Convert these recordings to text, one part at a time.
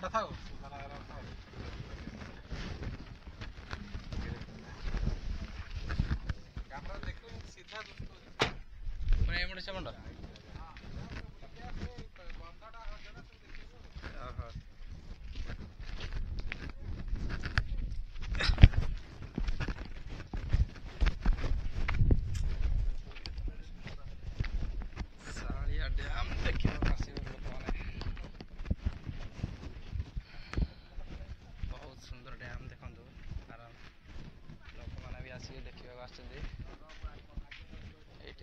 কোনটা থাকো ক্যামেরা দেখুন সিধা মানে এমন হচ্ছে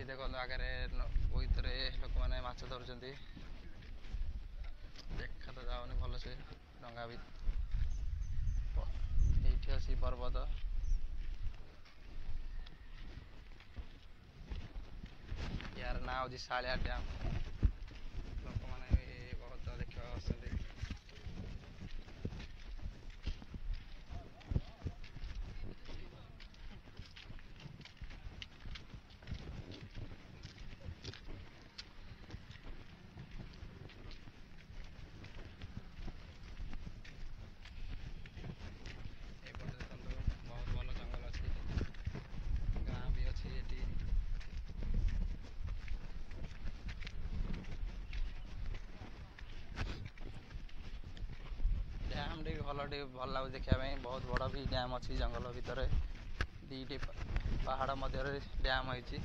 ଦେଖି ଦେଖନ୍ତୁ ଆଗରେ ଭିତରେ ଲୋକମାନେ ମାଛ ଧରୁଛନ୍ତି ଦେଖା ତ ଯାଉନି ଭଲସେ ଡଙ୍ଗା ବି ଏଇଠି ଅଛି ପର୍ବତ ୟାର ନାଁ ହେଉଛି ଶାଳିଆ ଡ୍ୟାମ୍ ଟି ଭଲ ଟିକେ ଭଲ ଲାଗୁଛି ଦେଖିବା ପାଇଁ ବହୁତ ବଡ଼ ବି ଡ୍ୟାମ୍ ଅଛି ଜଙ୍ଗଲ ଭିତରେ ଦୁଇଟି ପାହାଡ଼ ମଧ୍ୟରେ ଡ୍ୟାମ୍ ହେଇଛି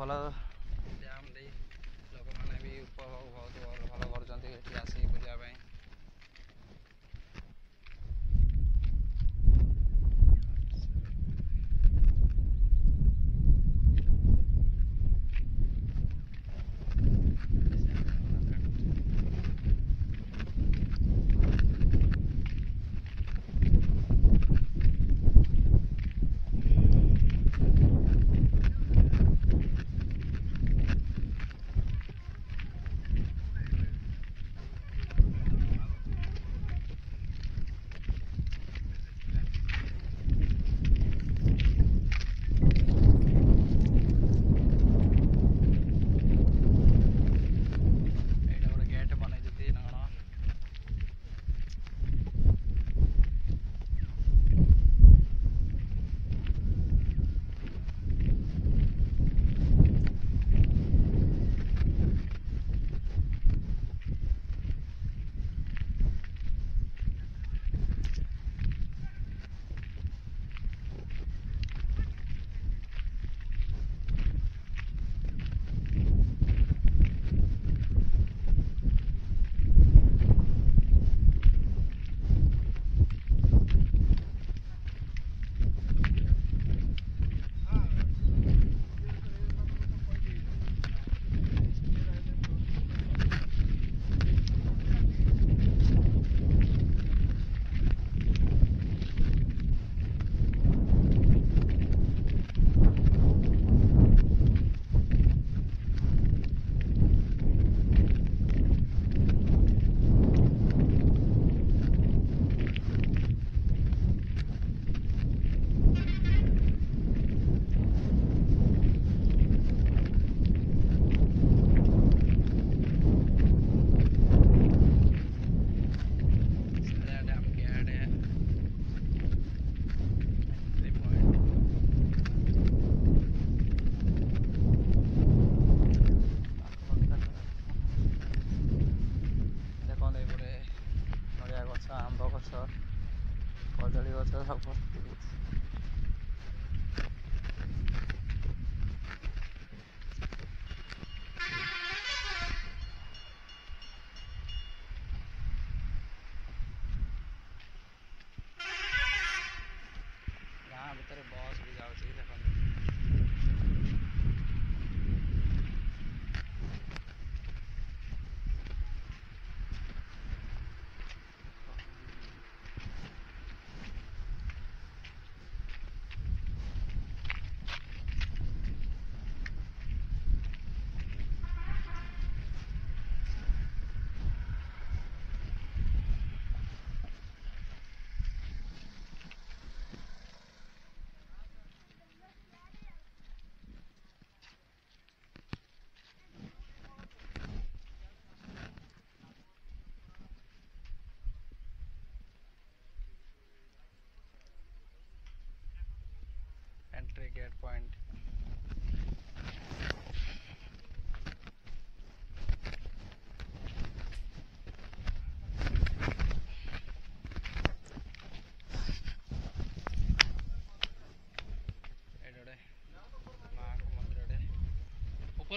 ভালো যাম দেই লগৰ মানে আমি ওপৰ হওক ঘৰটো হওক छ କଦଳୀ ଗଛ ସମସ୍ତେ ଗାଁ ଭିତରେ ବସ୍ ବି ଯାଉଛି ଦେଖନ୍ତୁ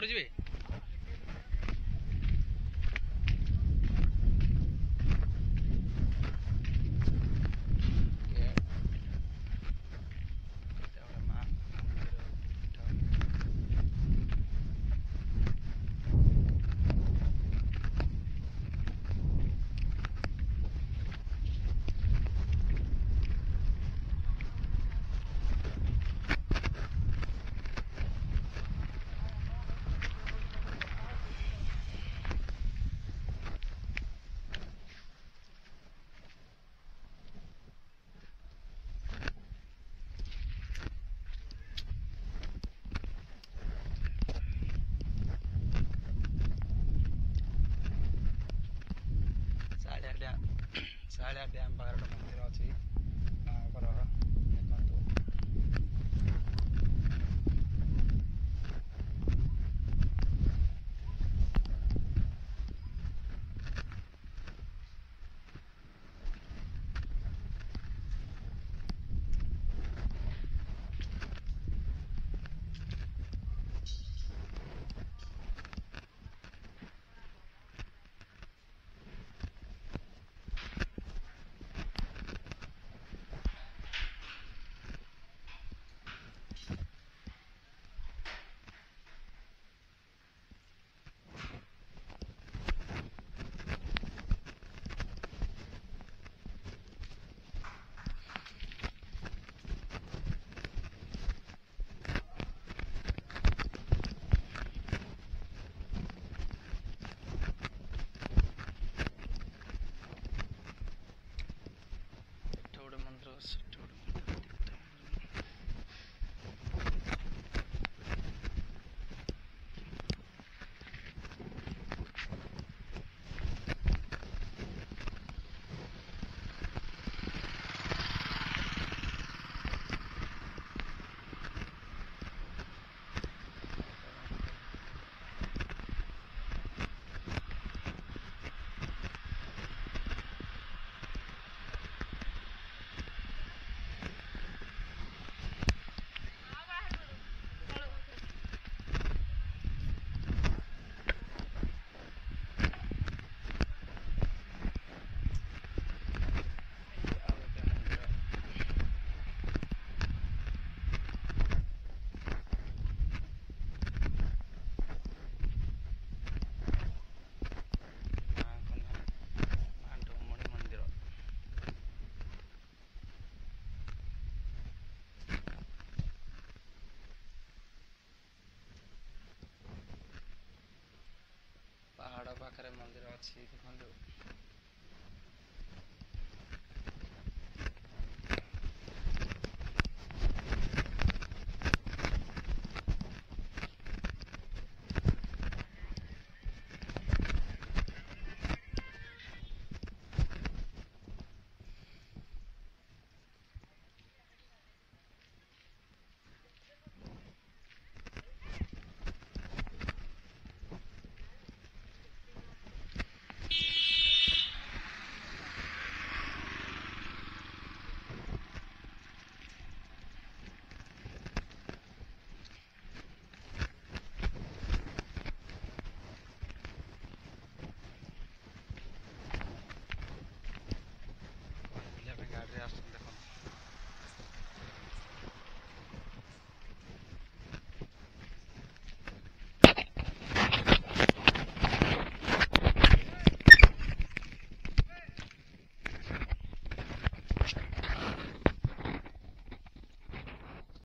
What સાડા બે આમ બાર મંદિર ଅଛି પર goes. ପାଖରେ ମନ୍ଦିର ଅଛି ଦେଖନ୍ତୁ